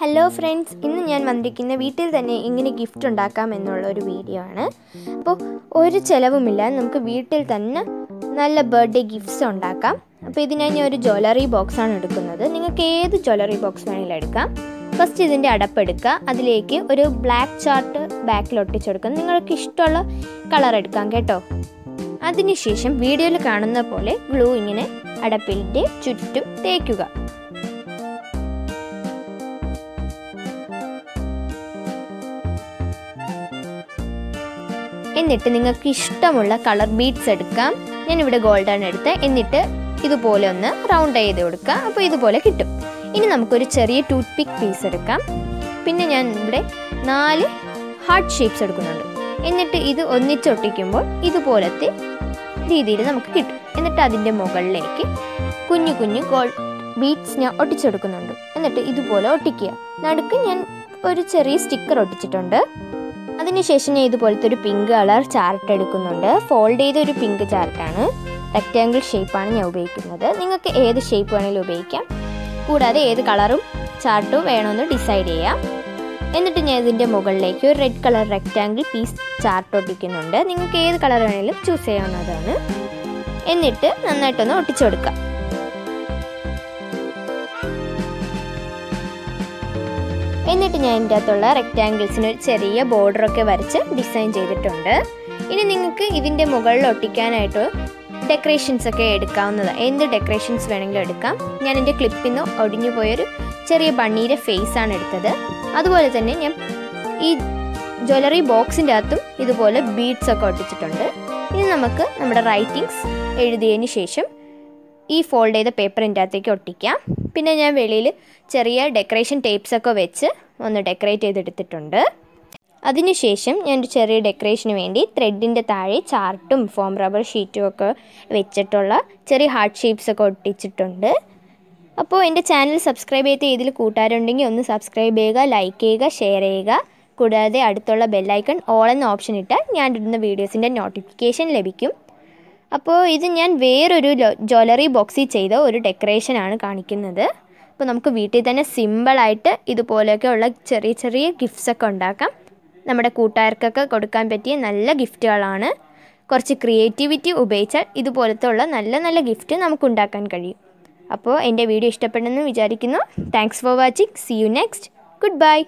Hello friends ഇന്ന് ഞാൻ വന്നിരിക്കുന്ന വീട്ടിൽ തന്നെ ഇങ്ങനെ ഗിഫ്റ്റ് ഉണ്ടാക്കാം എന്നുള്ള ഒരു വീഡിയോ ആണ്. അപ്പോൾ ഒരു ചിലവുമില്ല നമുക്ക് വീട്ടിൽ തന്നെ നല്ല ബർത്ത്ഡേ ഗിഫ്റ്റ്സ് ഉണ്ടാക്കാം. അപ്പോൾ ഇതിനായി ഞാൻ ഒരു ജ്വല്ലറി ബോക്സാണ് എടുക്കുന്നത്. നിങ്ങൾക്ക് ഏത് ജ്വല്ലറി ബോക്സ് വേണമെങ്കിലും എടുക്കാം. ഫസ്റ്റ് ഇതിന്റെ അടപ്പെടുക്കുക അതിലേക്ക് ഒരു ബ്ലാക്ക് ചാർട്ട് ബാക്കിൽ ഒട്ടിച്ചെടുക്കാം നിങ്ങൾക്ക് ഇഷ്ടമുള്ള കളർ എടുക്കാം കേട്ടോ. അതിനുശേഷം വീഡിയോയിൽ കാണുന്ന പോലെ ഗ്ലൂ ഇങ്ങനെ അടപ്പിന്റെ ചുറ്റും തേക്കുക. എന്നിട്ട് നിങ്ങൾക്ക് ഇഷ്ടമുള്ള കളർ ബീഡ്സ് എടുക്കാം. ഞാൻ ഞാനിവിടെ ഗോൾഡാണ് എടുത്ത്. എന്നിട്ട് ഇതുപോലെ ഒന്ന് റൗണ്ട് ചെയ്ത് കൊടുക്കുക അപ്പോൾ ഇതുപോലെ കിട്ടും. ഇനി നമുക്കൊരു ചെറിയ ടൂത്ത് പിക്ക് പീസ് എടുക്കാം. പിന്നെ ഞാൻ ഇവിടെ നാല് ഹാർട്ട് ഷേപ്സ് എടുക്കുന്നുണ്ട്. എന്നിട്ട് ഇത് ഒന്നിച്ചൊട്ടിക്കുമ്പോൾ ഇതുപോലത്തെ രീതിയിൽ നമുക്ക് കിട്ടും. എന്നിട്ട് അതിന്റെ മുകളിലേക്ക് കുഞ്ഞു കുഞ്ഞു ഗോൾഡ് ബീഡ്സ് ഞാൻ ഒട്ടിച്ചെടുക്കുന്നുണ്ട്. എന്നിട്ട് ഇതുപോലെ ഒട്ടിക്കുക. നടുക്ക് ഞാൻ ഒരു ചെറിയ സ്റ്റിക്കർ ഒട്ടിച്ചിട്ടുണ്ട്. അതിനുശേഷം ഞാൻ ഇതുപോലത്തെ ഒരു പിങ്ക് കളർ ചാർട്ട് എടുക്കുന്നുണ്ട്. ഫോൾഡ് ചെയ്ത ഒരു പിങ്ക് ചാർട്ടാണ് റെക്റ്റാങ്കിൾ ഷേപ്പാണ് ഞാൻ ഉപയോഗിക്കുന്നത്. നിങ്ങൾക്ക് ഏത് ഷേപ്പ് വേണമെങ്കിലും ഉപയോഗിക്കാം. കൂടാതെ ഏത് കളറും ചാർട്ടും വേണമെന്ന് ഡിസൈഡ് ചെയ്യാം. എന്നിട്ട് ഞാൻ ഇതിന്റെ മുകളിലേക്ക് ഒരു red colour rectangle piece chart ഒട്ടിക്കുന്നുണ്ട്. നിങ്ങൾക്ക് ഏത് കളർ വേണമെങ്കിലും ചൂസ് ചെയ്യാവുന്നതാണ്. എന്നിട്ട് നന്നായിട്ടൊന്ന് ഒട്ടിച്ചു കൊടുക്കാം. എന്നിട്ട് ഞാൻ ഇതിന്റെ അകത്തുള്ള റെക്റ്റാങ്കിൾസിന് ഒരു ചെറിയ ബോർഡറൊക്കെ വരച്ച് ഡിസൈൻ ചെയ്തിട്ടുണ്ട്. ഇനി നിങ്ങൾക്ക് ഇതിന്റെ മുകളിൽ ഒട്ടിക്കാനായിട്ട് ഡെക്കറേഷൻസ് ഒക്കെ എടുക്കാവുന്നതാണ് എന്ത് ഡെക്കറേഷൻസ് വേണമെങ്കിലും എടുക്കാം. ഞാൻ എന്റെ ക്ലിപ്പിൽ നിന്ന് ഒടിഞ്ഞു പോയൊരു ചെറിയ ബണ്ണീരെ ഫേസ് ആണ് എടുത്തത്. അതുപോലെ തന്നെ ഞാൻ ഈ ജ്വല്ലറി ബോക്സിന്റെ അകത്തും ഇതുപോലെ ബീഡ്സ് ഒക്കെ ഒട്ടിച്ചിട്ടുണ്ട്. ഇനി നമുക്ക് നമ്മുടെ റൈറ്റിങ്സ് എഴുതിയതിന് ശേഷം ഈ ഫോൾഡ് ചെയ്ത പേപ്പറിന്റെ അകത്തേക്ക് ഒട്ടിക്കാം. പിന്നെ ഞാൻ വെളിയിൽ ചെറിയ ഡെക്കറേഷൻ ടേപ്സൊക്കെ വെച്ച് ഒന്ന് ഡെക്കറേറ്റ് ചെയ്തെടുത്തിട്ടുണ്ട്. അതിനുശേഷം ഞാൻ ഒരു ചെറിയ ഡെക്കറേഷന് വേണ്ടി ത്രെഡിന്റെ താഴെ ചാർട്ടും ഫോം റബ്ബർ ഷീറ്റും ഒക്കെ വെച്ചിട്ടുള്ള ചെറിയ ഹാർട്ട് ഷേപ്സൊക്കെ ഒട്ടിച്ചിട്ടുണ്ട്. അപ്പോൾ എന്റെ ചാനൽ സബ്സ്ക്രൈബ് ചെയ്ത് ഇതിൽ കൂട്ടാരുണ്ടെങ്കിൽ ഒന്ന് സബ്സ്ക്രൈബ് ചെയ്യുക ലൈക്ക് ചെയ്യുക ഷെയർ ചെയ്യുക. കൂടാതെ അടുത്തുള്ള ബെല്ലൈക്കൺ ഓൾ എന്ന ഓപ്ഷൻ ഇട്ടാൽ ഞാൻ ഇടുന്ന വീഡിയോസിന്റെ നോട്ടിഫിക്കേഷൻ ലഭിക്കും. അപ്പോൾ ഇത് ഞാൻ വേറൊരു ജ്വല്ലറി ബോക്സിൽ ചെയ്ത ഒരു ഡെക്കറേഷൻ ആണ് കാണിക്കുന്നത്. അപ്പോൾ നമുക്ക് വീട്ടിൽ തന്നെ സിമ്പിളായിട്ട് ഇതുപോലെയൊക്കെയുള്ള ചെറിയ ചെറിയ ഗിഫ്റ്റ്സ് ഒക്കെ ഉണ്ടാക്കാം. നമ്മുടെ കൂട്ടുകാർക്കൊക്കെ കൊടുക്കാൻ പറ്റിയ നല്ല ഗിഫ്റ്റുകളാണ് കുറച്ച് ക്രിയേറ്റിവിറ്റി ഉപയോഗിച്ചാൽ ഇതുപോലത്തെ ഉള്ള നല്ല നല്ല ഗിഫ്റ്റ് നമുക്ക് ഉണ്ടാക്കാൻ കഴിയും. അപ്പോൾ എന്റെ വീഡിയോ ഇഷ്ടപ്പെട്ടെന്ന് വിചാരിക്കുന്നു. Thanks for watching see you next goodbye